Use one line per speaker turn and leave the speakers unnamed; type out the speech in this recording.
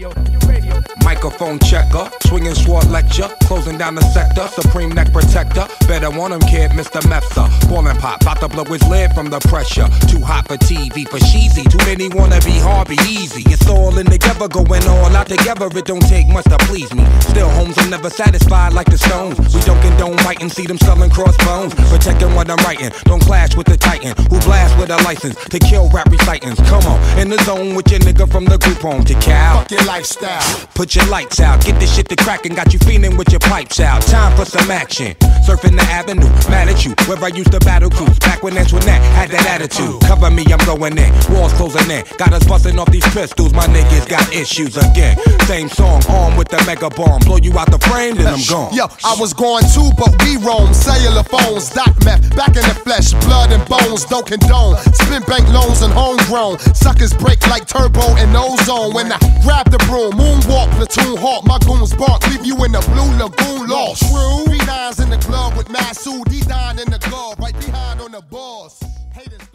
radio.
Microphone checker, swinging sword lecture, closing down the sector, supreme neck protector. Better want him, kid, Mr. Mepsa. Ballin' pop, about to blow his lid from the pressure. Too hot for TV, for cheesy. Too many wanna be hard, be easy. It's all in together, going all out together. It don't take much to please me. Still, homes are never satisfied like the Stones. We fighting, see them selling crossbones. Protecting what I'm writing, don't clash with the Titan who blast with a license to kill rap recitants. Come on, in the zone with your nigga from the group home to Cal.
Fuck your lifestyle.
Put your lights out, get this shit to crackin', got you feeling with your pipes out. Time for some action. Surfing the avenue, mad at you, where I used to battle cruise. Back when Antoinette had that attitude. Cover me, I'm going in. Walls closing in. Got us busting off these pistols, my niggas got issues again. Same song, armed with the mega bomb. Blow you out the frame, then I'm gone.
Yo, I was going too, but we roam. Cellular phones, doc meth, back in the flesh, blood and bones, don't condone. Spin bank loans and homegrown. Suckers break like turbo and ozone. When I grab the broom, moonwalk, platoon hawk, my goons bark, leave you in the blue lagoon lost. True. Blood with Masood, he dying in the guard, right behind on the boss. Haters don't